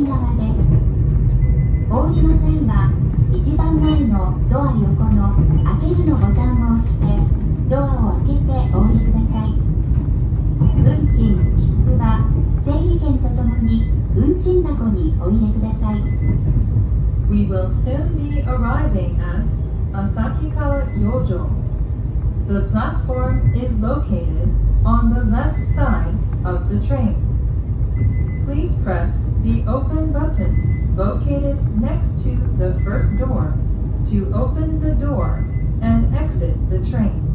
左側です大井の際は一番前のドア横の開けるのボタンを押してドアを開けてお降りください運賃切符は整理券とともに運賃箱にお入れください We will soon be arriving at Asakikawa Yojo. The platform is located on the left side of the train. Please press The open button, located next to the first door, to open the door and exit the train.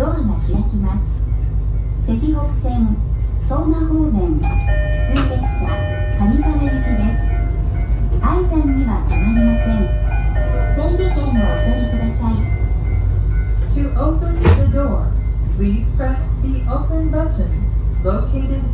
ドアが開きます関北線相馬方面通列車谷原行きです愛さんには止まりません整理券をお取りください To open the door, please press the open button located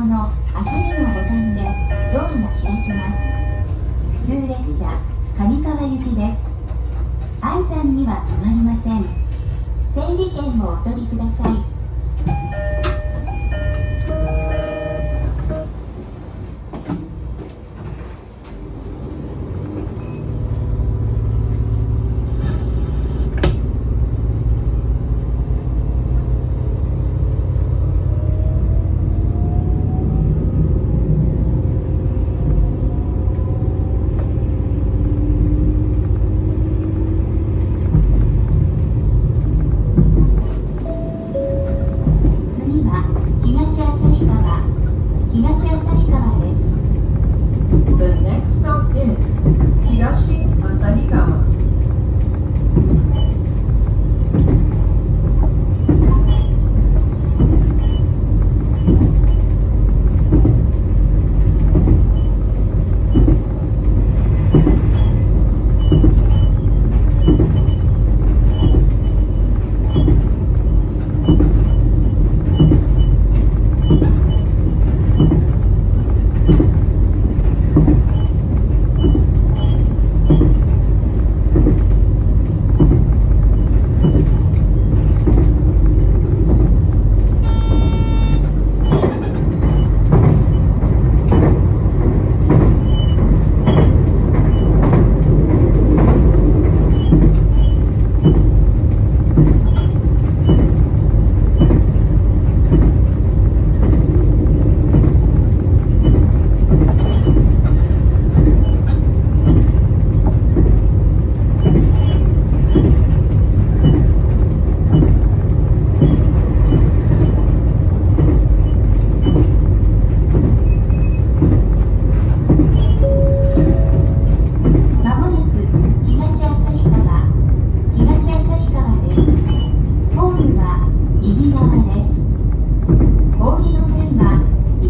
看到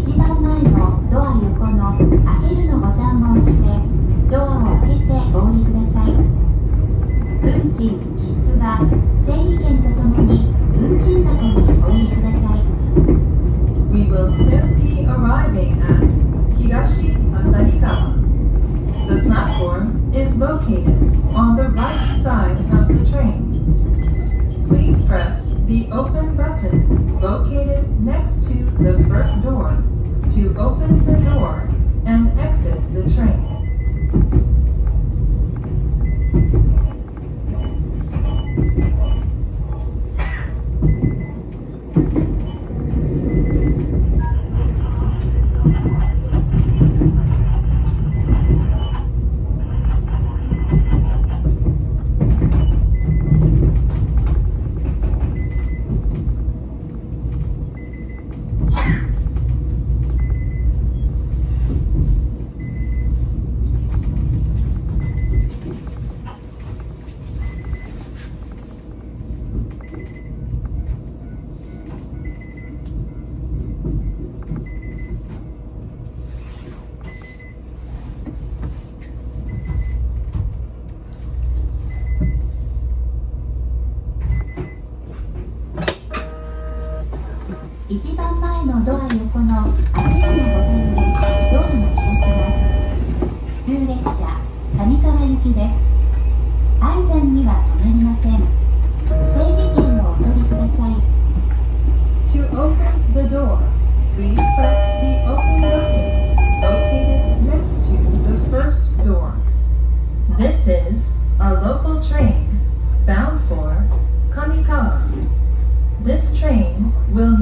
き番前のドア横の開けるのボタンを押して、ドアを開けてお降りください。運賃、切符は整理券とともに運賃箱にお降りください。We will be arriving at The platform is located on the right side of the train. Please press the open button located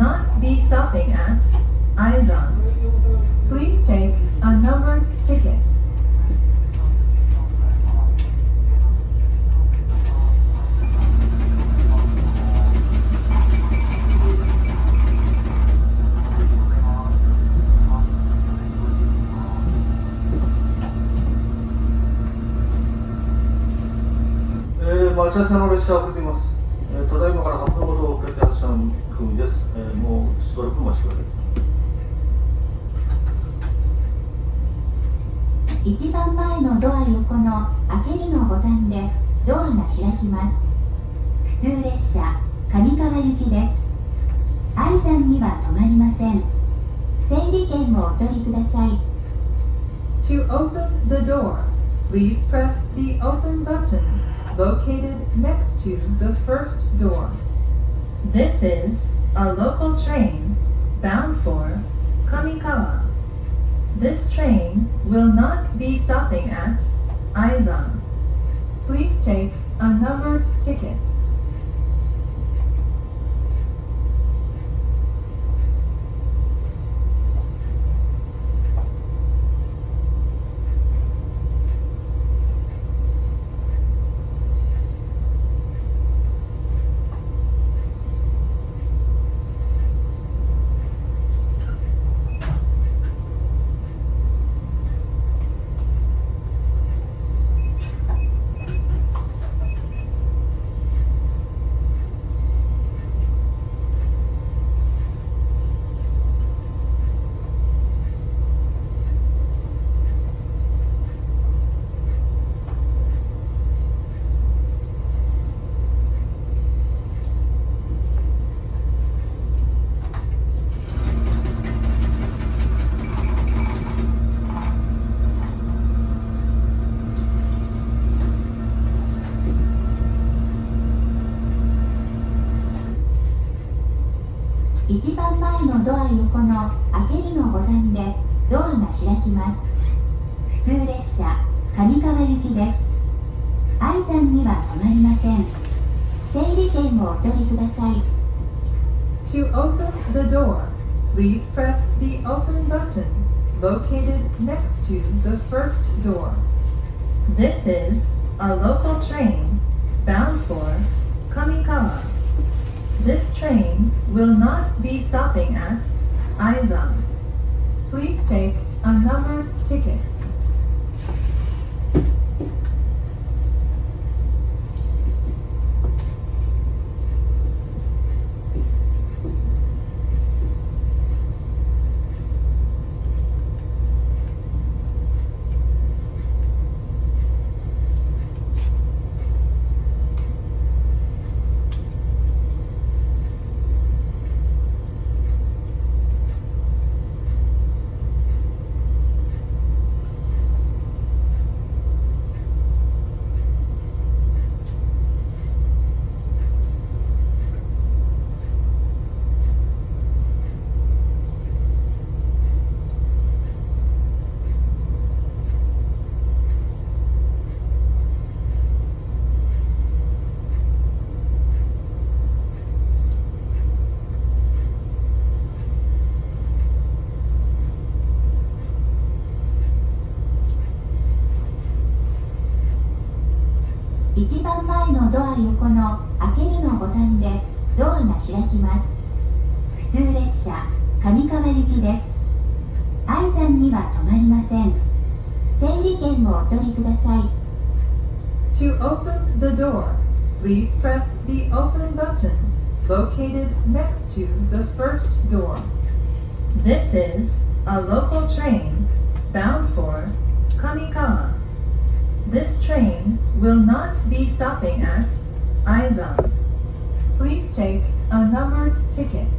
not be stopping at Aizan. train この明けるの午前でドアが開きます普通列車上川行きです愛さんには止まりません整理券をお取りください To open the door, please press the open button located next to the first door. This is a local train きます。普通列車上川行きです。愛山には止まりません整理券をお取りください To open the door, please press the open button located next to the first door. This is a local train bound for Kamikawa. This train will not be stopping at Aizan. Please take a numbered ticket.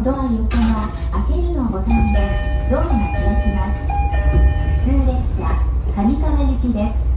のドア横の開けるのボタンでドアが開きます。普通列車上川行きです。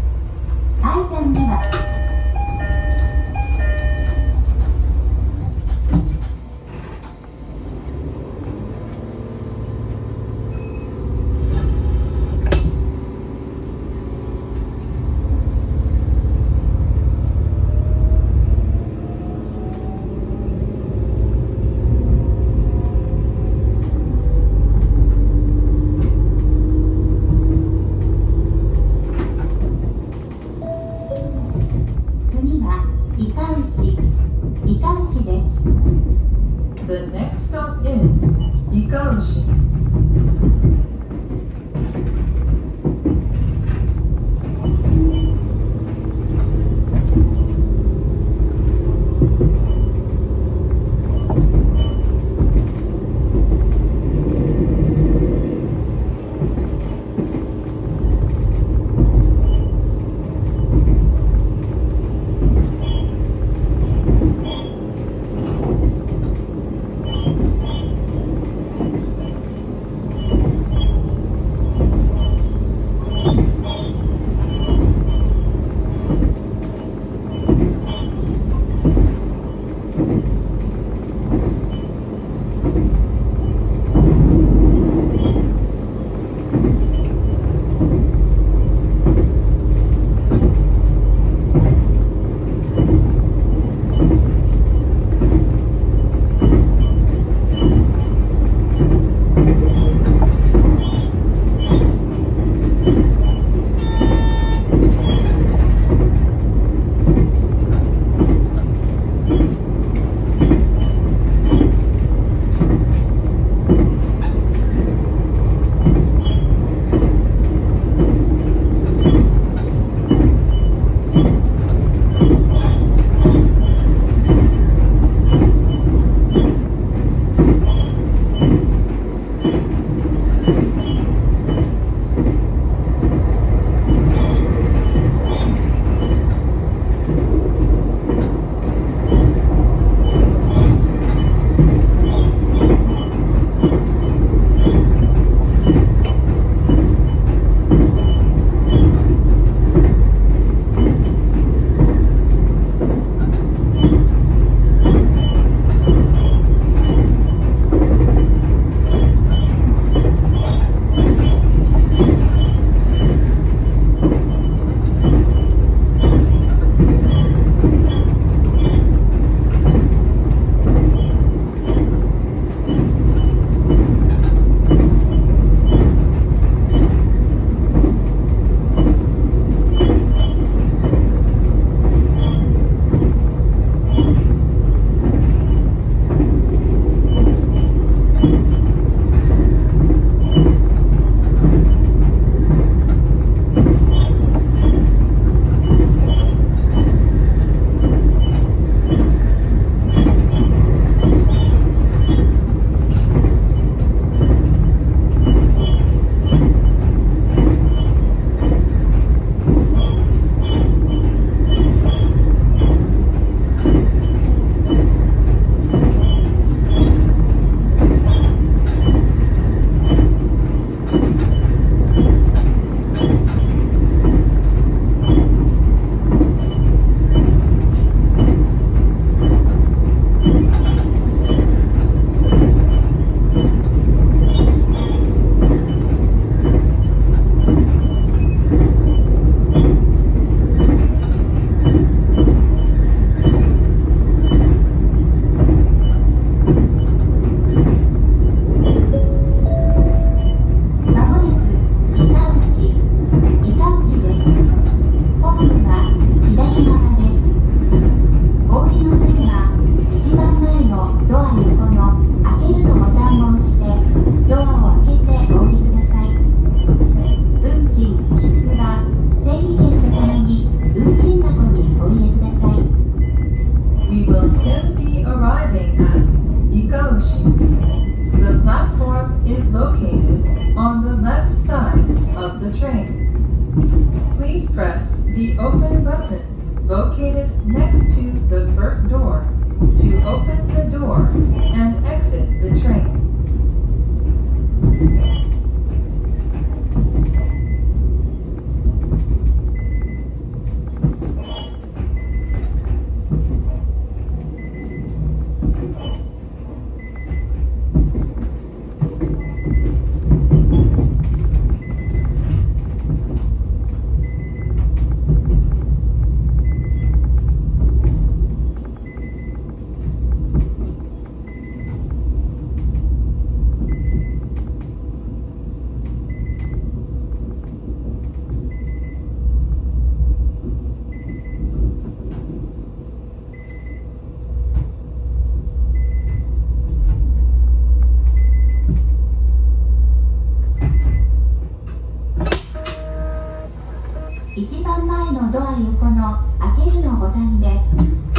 ドア横の開けるのボタンです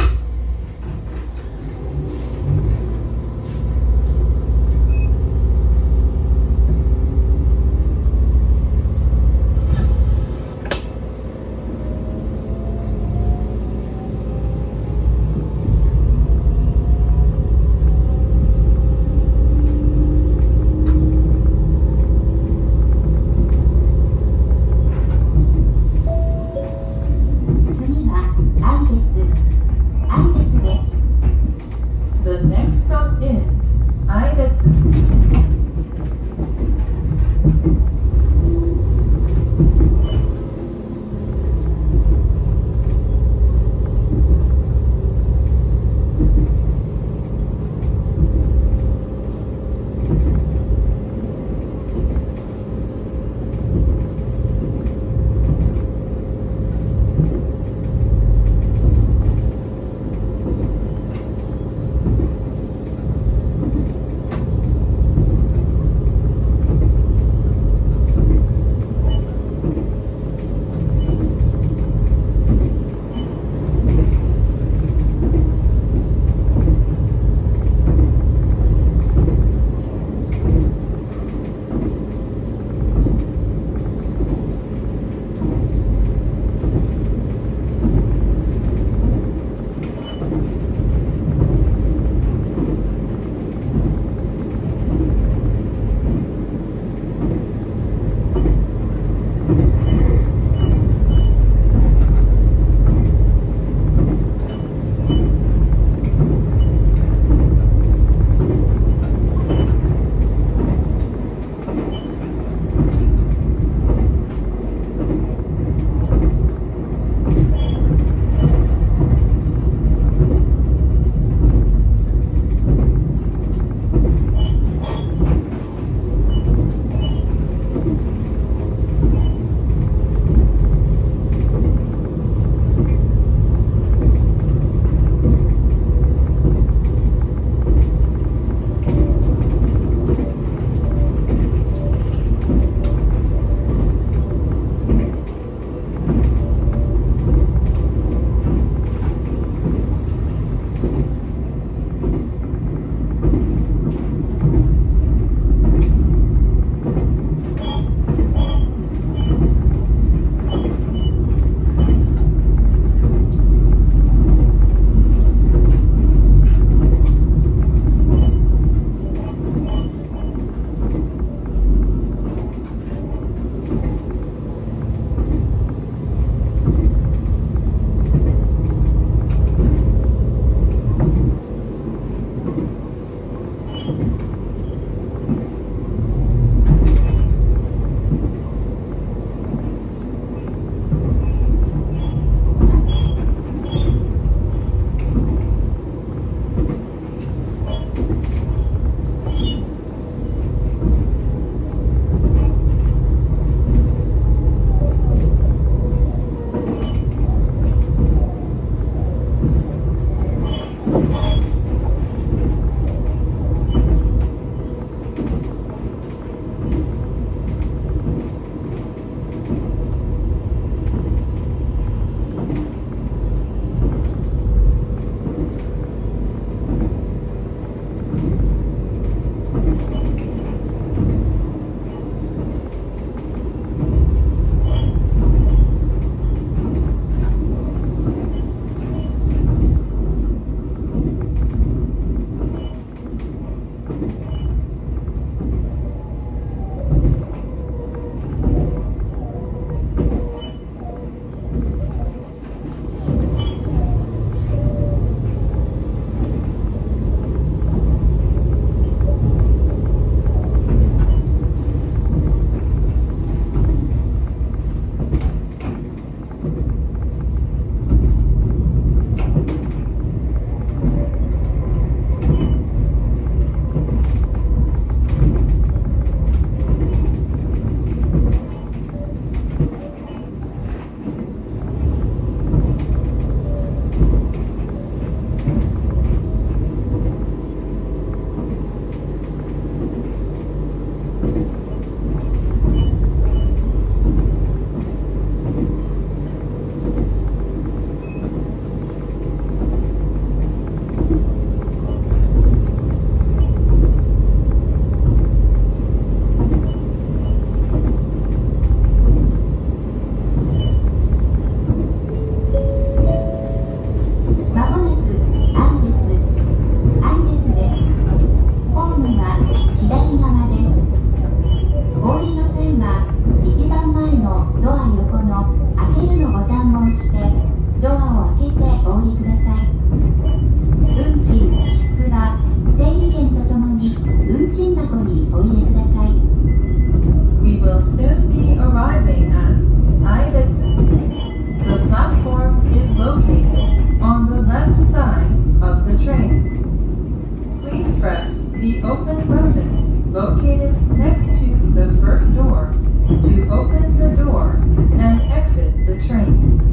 The open button, located next to the first door, to open the door and exit the train.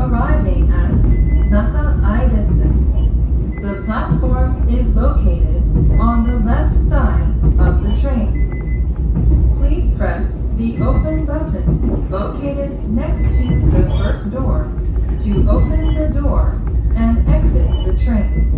arriving at Naka Eye The platform is located on the left side of the train. Please press the open button located next to the first door to open the door and exit the train.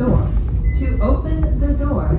Door. To open the door